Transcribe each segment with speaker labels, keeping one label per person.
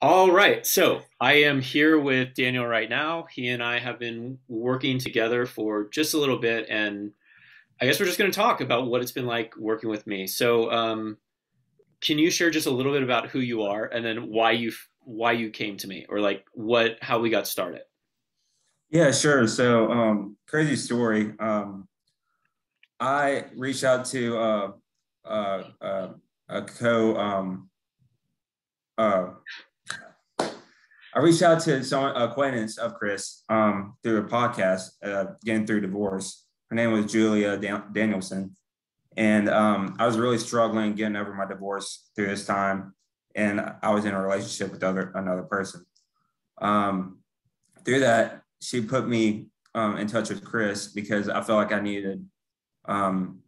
Speaker 1: All right. So I am here with Daniel right now. He and I have been working together for just a little bit, and I guess we're just going to talk about what it's been like working with me. So, um, can you share just a little bit about who you are, and then why you why you came to me, or like what how we got started?
Speaker 2: Yeah, sure. So, um, crazy story. Um, I reached out to uh, uh, uh, a co um, uh, I reached out to some acquaintance of Chris um, through a podcast, uh, getting through divorce. Her name was Julia Dan- Danielson. And um, I was really struggling getting over my divorce through this time. And I was in a relationship with other another person. Um, through that, she put me um, in touch with Chris because I felt like I needed um,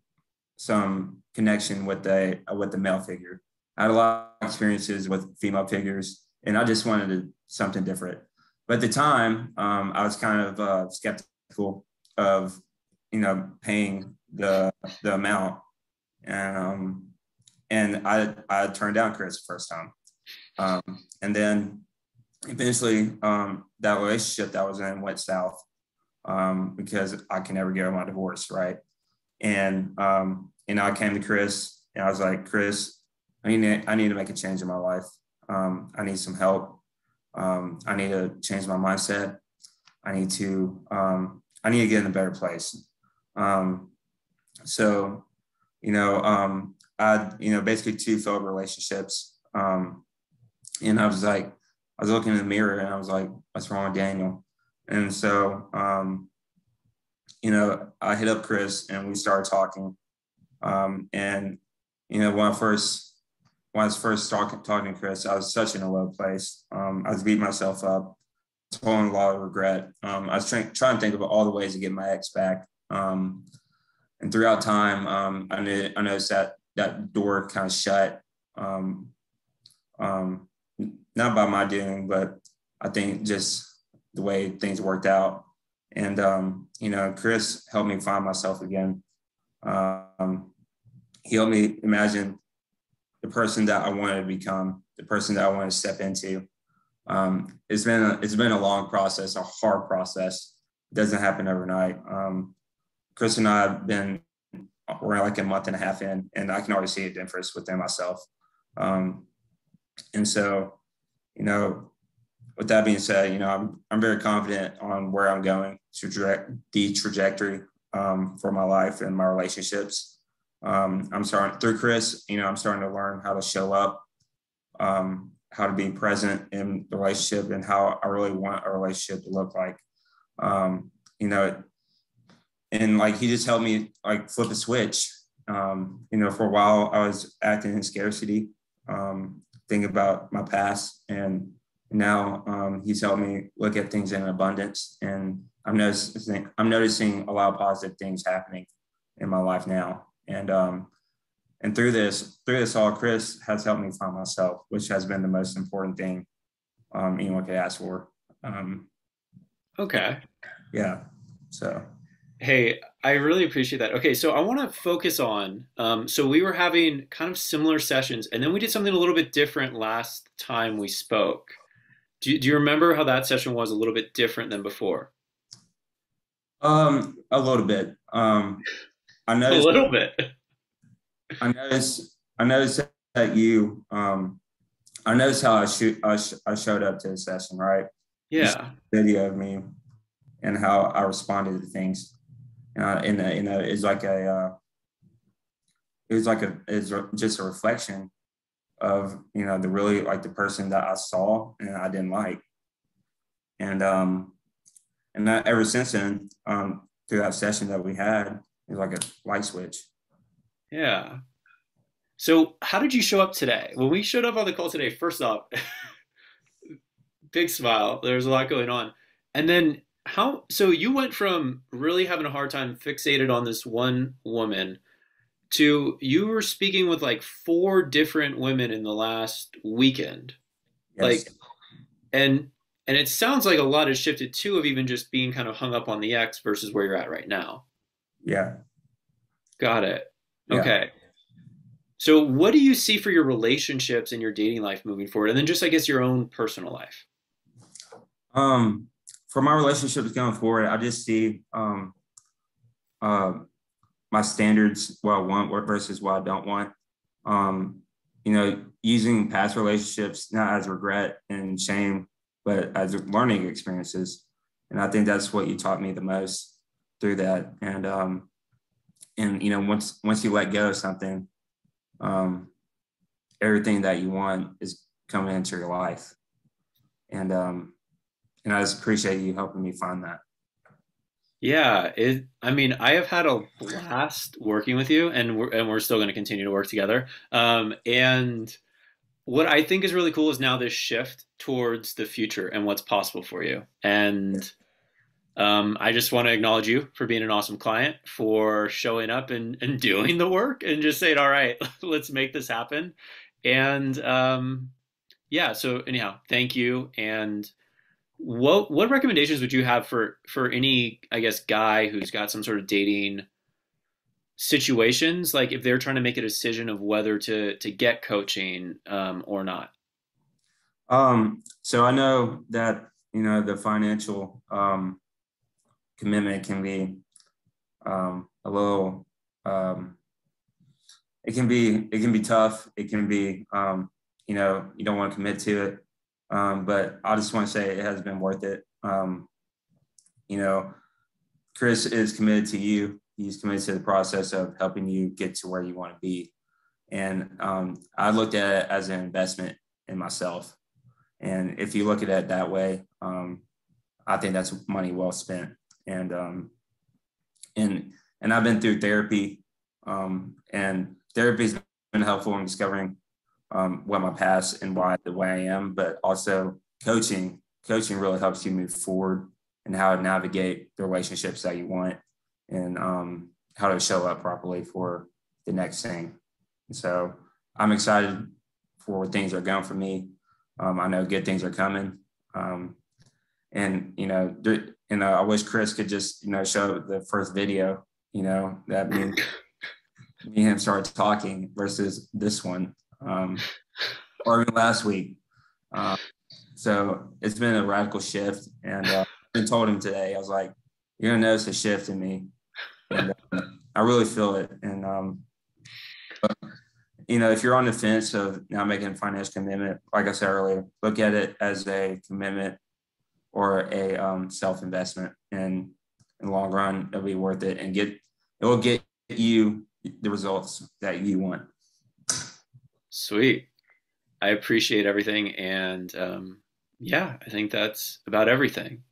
Speaker 2: some connection with the with the male figure. I had a lot of experiences with female figures, and I just wanted something different. But at the time, um, I was kind of uh, skeptical of, you know, paying the the amount, and um, and I I turned down Chris the first time, um, and then eventually um, that relationship that was in went south um, because I can never get my divorce, right? And um, know, I came to Chris and I was like, Chris, I need to, I need to make a change in my life. Um, I need some help. Um, I need to change my mindset. I need to um, I need to get in a better place. Um, so, you know, um, I you know basically two failed relationships, um, and I was like, I was looking in the mirror and I was like, what's wrong with Daniel? And so, um, you know, I hit up Chris and we started talking, and you know, when I first when I was first talking, talking to Chris, I was such in a low place. Um, I was beating myself up, holding a lot of regret. Um, I was trying, trying to think of all the ways to get my ex back. Um, and throughout time, um, I, knew, I noticed that that door kind of shut. Um, um, not by my doing, but I think just the way things worked out. And you know, Chris helped me find myself again. he helped me imagine the person that I wanted to become, the person that I want to step into. Um, it's been a, it's been a long process, a hard process. It doesn't happen overnight. Um, Chris and I have been we're like a month and a half in, and I can already see a difference within myself. Um, and so, you know, with that being said, you know, I'm I'm very confident on where I'm going to direct the trajectory um, for my life and my relationships. Um, I'm starting through Chris, you know, I'm starting to learn how to show up, um, how to be present in the relationship and how I really want a relationship to look like. Um, you know, and like he just helped me like flip a switch. Um, you know, for a while I was acting in scarcity, um, thinking about my past, and now um, he's helped me look at things in abundance. And I'm noticing I'm noticing a lot of positive things happening in my life now. And um, and through this, through this all, Chris has helped me find myself, which has been the most important thing um, anyone could ask for. Um,
Speaker 1: okay.
Speaker 2: Yeah. So.
Speaker 1: Hey, I really appreciate that. Okay, so I want to focus on. Um, so we were having kind of similar sessions, and then we did something a little bit different last time we spoke. Do you, do you remember how that session was a little bit different than before?
Speaker 2: Um, a little bit. Um,
Speaker 1: I noticed a little bit.
Speaker 2: I noticed. I noticed that you. Um, I noticed how I shoot. I, sh- I showed up to the session, right?
Speaker 1: Yeah.
Speaker 2: Video of me and how I responded to things. Uh, and you know, it's like a. Uh, it was like a. It's just a reflection of you know the really like the person that I saw and I didn't like. And um, and that ever since then, um, through that session that we had, like a light switch.
Speaker 1: Yeah. So how did you show up today? When we showed up on the call today, first off, big smile. There's a lot going on. And then how so you went from really having a hard time fixated on this one woman to you were speaking with like four different women in the last weekend. Yes. Like and and it sounds like a lot has shifted too of even just being kind of hung up on the ex versus where you're at right now.
Speaker 2: Yeah.
Speaker 1: Got it. Okay. So, what do you see for your relationships and your dating life moving forward, and then just I guess your own personal life?
Speaker 2: Um, for my relationships going forward, I just see um, uh, my standards, what I want versus what I don't want. Um, you know, using past relationships not as regret and shame, but as learning experiences. And I think that's what you taught me the most through that. And um, and you know, once once you let go of something, um, everything that you want is coming into your life. And um, and I just appreciate you helping me find that.
Speaker 1: Yeah, it. I mean, I have had a blast working with you, and we're and we're still going to continue to work together. Um, and what I think is really cool is now this shift towards the future and what's possible for you. And um, I just want to acknowledge you for being an awesome client, for showing up and, and doing the work and just saying, all right, let's make this happen. And um, yeah, so anyhow, thank you. And what what recommendations would you have for for any, I guess, guy who's got some sort of dating situations, like if they're trying to make a decision of whether to to get coaching um, or not?
Speaker 2: Um, so I know that you know the financial um, commitment can be um, a little um, it can be it can be tough. It can be um, you know you don't want to commit to it. Um, but i just want to say it has been worth it. Um, you know chris is committed to you. He's committed to the process of helping you get to where you want to be. And um, i looked at it as an investment in myself. And if you look at it that way um, i think that's money well spent and um, and and I've been through therapy, um, and therapy's been helpful in discovering um, what my past and why the way I am, but also coaching. Coaching really helps you move forward and how to navigate the relationships that you want and um, how to show up properly for the next thing. And so I'm excited for where things are going for me. Um, I know good things are coming. Um, and you know, you know, I wish Chris could just you know show the first video. You know, that means me and him started talking versus this one, um, or even last week. Um, so it's been a radical shift, and uh, I told him today. I was like, "You're gonna notice a shift in me," and uh, I really feel it. And um, but, you know, if you're on the fence of not making a financial commitment, like I said earlier, look at it as a commitment or a um, self investment, and in the long run, it'll be worth it and get it will get you the results that you want.
Speaker 1: Sweet. I appreciate everything, and um, yeah, I think that's about everything.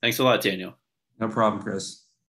Speaker 1: Thanks a lot, Daniel.
Speaker 2: No problem, Chris.